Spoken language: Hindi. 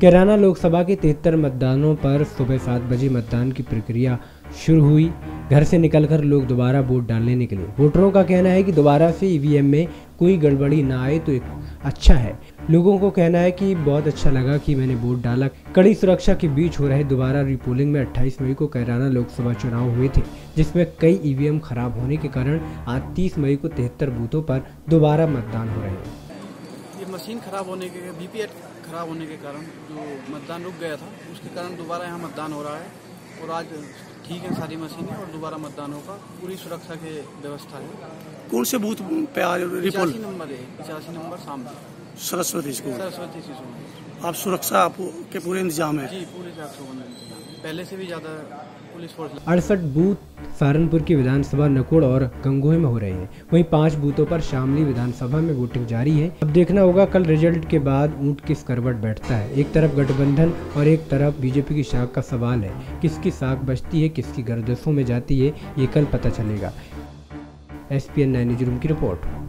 कैराना लोकसभा के तिहत्तर मतदानों पर सुबह सात बजे मतदान की प्रक्रिया शुरू हुई। घर से निकलकर लोग दोबारा वोट डालने निकले। वोटरों का कहना है कि दोबारा से ईवीएम में कोई गड़बड़ी ना आए तो अच्छा है। लोगों को कहना है कि बहुत अच्छा लगा कि मैंने वोट डाला। कड़ी सुरक्षा के बीच हो रहे दोबारा रिपोलिंग में 28 मई को कैराना लोकसभा चुनाव हुए थे, जिसमें कई ईवीएम खराब होने के कारण आज 30 मई को तिहत्तर बूथों पर दोबारा मतदान हो रहे हैं। मशीन खराब होने के वीपीएट खराब होने के कारण जो मतदान रुक गया था उसके कारण दोबारा यहाँ मतदान हो रहा है और आज ठीक है सारी मशीनें और दोबारा मतदान होगा पूरी सुरक्षा के व्यवस्था है। कौन से बूथ पे आज रिपोर्ट? नंबर है पिचासी नंबर सामने। सरस्वती स्कूल। सरस्वती शिशु आप सुरक्षा आप के पूरे इंतज़ाम है। जी पूरे पहले से भी ज़्यादा पुलिस फोर्स अड़सठ बूथ सहारनपुर की विधानसभा नकुड़ और गंगोह में हो रहे हैं। वहीं पाँच बूथों पर शामली विधानसभा में वोटिंग जारी है। अब देखना होगा कल रिज़ल्ट के बाद ऊँट किस करवट बैठता है। एक तरफ़ गठबंधन और एक तरफ़ बीजेपी की शाख का सवाल है किसकी साख बचती है किसकी गर्दशों में जाती है ये कल पता चलेगा। एस पी एन नाइन की रिपोर्ट।